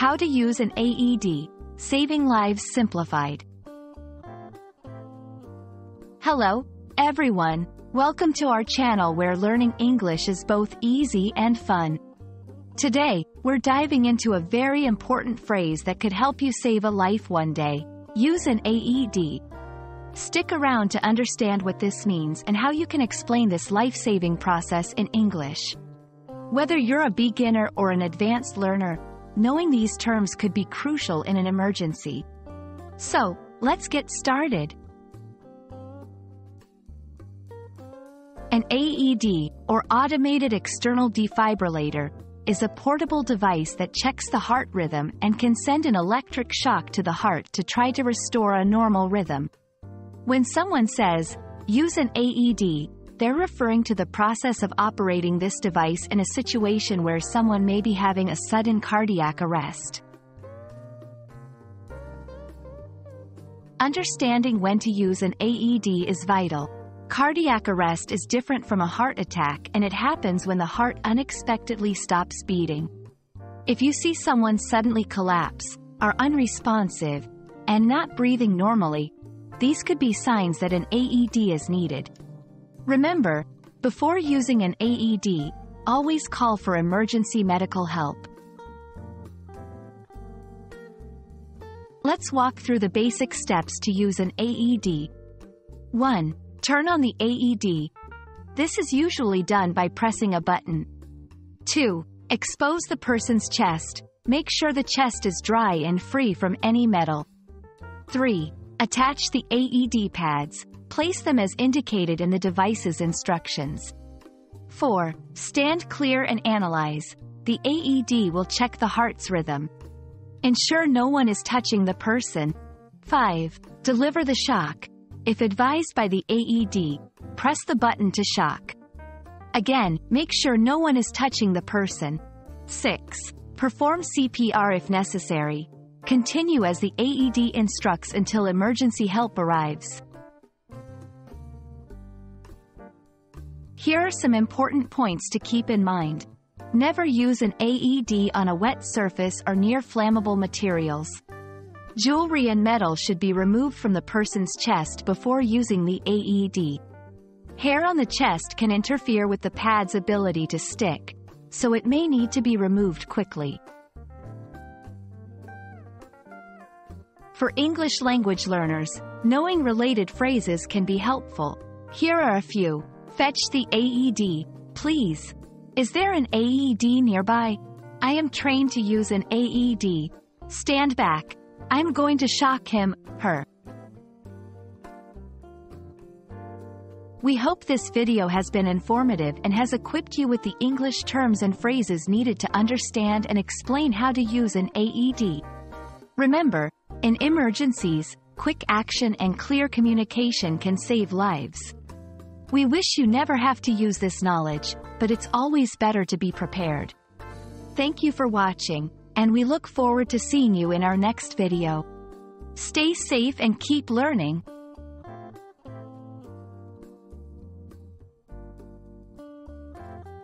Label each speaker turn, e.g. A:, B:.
A: How to use an AED, saving lives simplified. Hello, everyone. Welcome to our channel where learning English is both easy and fun. Today, we're diving into a very important phrase that could help you save a life one day. Use an AED. Stick around to understand what this means and how you can explain this life-saving process in English. Whether you're a beginner or an advanced learner, knowing these terms could be crucial in an emergency. So, let's get started. An AED, or Automated External Defibrillator, is a portable device that checks the heart rhythm and can send an electric shock to the heart to try to restore a normal rhythm. When someone says, use an AED, they're referring to the process of operating this device in a situation where someone may be having a sudden cardiac arrest. Understanding when to use an AED is vital. Cardiac arrest is different from a heart attack and it happens when the heart unexpectedly stops beating. If you see someone suddenly collapse, are unresponsive, and not breathing normally, these could be signs that an AED is needed. Remember, before using an AED, always call for emergency medical help. Let's walk through the basic steps to use an AED. 1. Turn on the AED. This is usually done by pressing a button. 2. Expose the person's chest. Make sure the chest is dry and free from any metal. 3. Attach the AED pads. Place them as indicated in the device's instructions. 4. Stand clear and analyze. The AED will check the heart's rhythm. Ensure no one is touching the person. 5. Deliver the shock. If advised by the AED, press the button to shock. Again, make sure no one is touching the person. 6. Perform CPR if necessary. Continue as the AED instructs until emergency help arrives. Here are some important points to keep in mind. Never use an AED on a wet surface or near flammable materials. Jewelry and metal should be removed from the person's chest before using the AED. Hair on the chest can interfere with the pad's ability to stick, so it may need to be removed quickly. For English language learners, knowing related phrases can be helpful. Here are a few. Fetch the AED, please. Is there an AED nearby? I am trained to use an AED. Stand back. I'm going to shock him, her. We hope this video has been informative and has equipped you with the English terms and phrases needed to understand and explain how to use an AED. Remember, in emergencies, quick action and clear communication can save lives. We wish you never have to use this knowledge, but it's always better to be prepared. Thank you for watching, and we look forward to seeing you in our next video. Stay safe and keep learning.